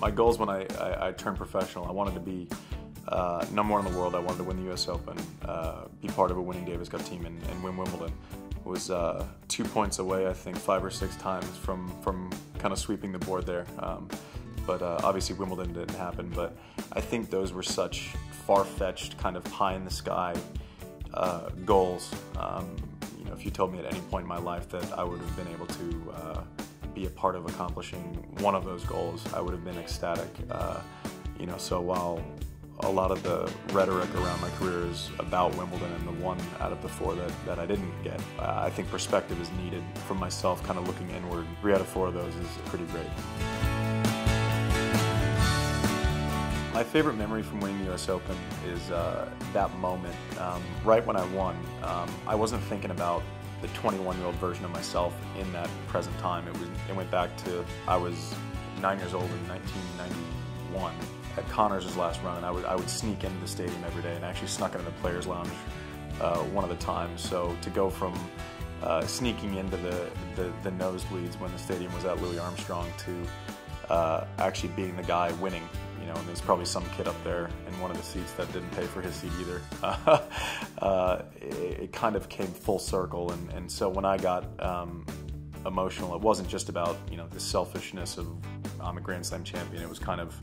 my goals when I, I, I turned professional, I wanted to be uh, number one in the world. I wanted to win the U.S. Open, uh, be part of a winning Davis Cup team, and, and win Wimbledon. Was uh, two points away, I think, five or six times from from kind of sweeping the board there. Um, but uh, obviously Wimbledon didn't happen. But I think those were such far-fetched, kind of pie in the sky uh, goals. Um, you know, if you told me at any point in my life that I would have been able to uh, be a part of accomplishing one of those goals, I would have been ecstatic. Uh, you know, so while a lot of the rhetoric around my career is about Wimbledon and the one out of the four that, that I didn't get. Uh, I think perspective is needed from myself, kind of looking inward. Three out of four of those is pretty great. My favorite memory from winning the U.S. Open is uh, that moment, um, right when I won. Um, I wasn't thinking about the 21-year-old version of myself in that present time. It was. It went back to I was nine years old in 1991 at Connors' last run, and I would I would sneak into the stadium every day, and actually snuck into the players' lounge uh, one of the times. So to go from uh, sneaking into the, the, the nosebleeds when the stadium was at Louis Armstrong to uh, actually being the guy winning you know, and there's probably some kid up there in one of the seats that didn't pay for his seat either. uh, it, it, kind of came full circle, and, and so when I got um, emotional, it wasn't just about you know the selfishness of I'm a Grand Slam champion. It was kind of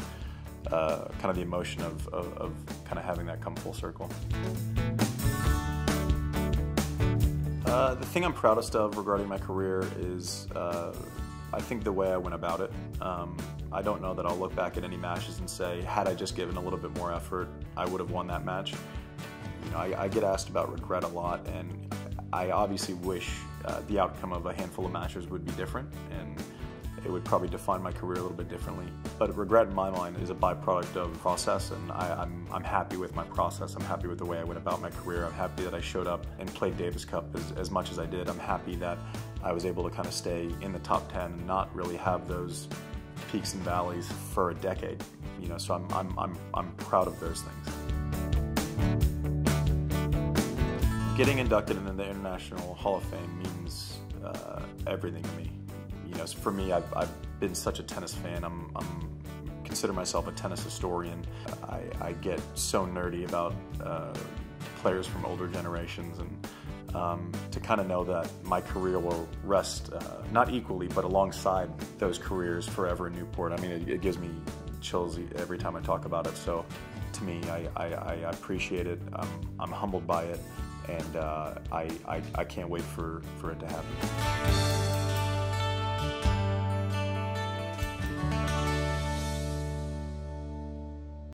uh, kind of the emotion of, of, of kind of having that come full circle. Uh, the thing I'm proudest of regarding my career is uh, I think the way I went about it. Um, I don't know that I'll look back at any matches and say, had I just given a little bit more effort, I would have won that match. You know, I, I get asked about regret a lot, and I obviously wish uh, the outcome of a handful of matches would be different, and it would probably define my career a little bit differently. But regret in my mind is a byproduct of process, and I, am I'm, I'm happy with my process. I'm happy with the way I went about my career. I'm happy that I showed up and played Davis Cup as, as much as I did. I'm happy that I was able to kind of stay in the top 10 and not really have those peaks and valleys for a decade. You know, so I'm, I'm, I'm, I'm proud of those things. Getting inducted into the International Hall of Fame means uh, everything to me. You know, for me, I've, I've been such a tennis fan. I'm, I'm consider myself a tennis historian. I, I get so nerdy about uh, players from older generations and um, to kind of know that my career will rest uh, not equally but alongside those careers forever in Newport. I mean, it, it, gives me chills every time I talk about it. So to me, I, I, I appreciate it. I'm, I'm, humbled by it, and uh, I, I, I can't wait for, for it to happen.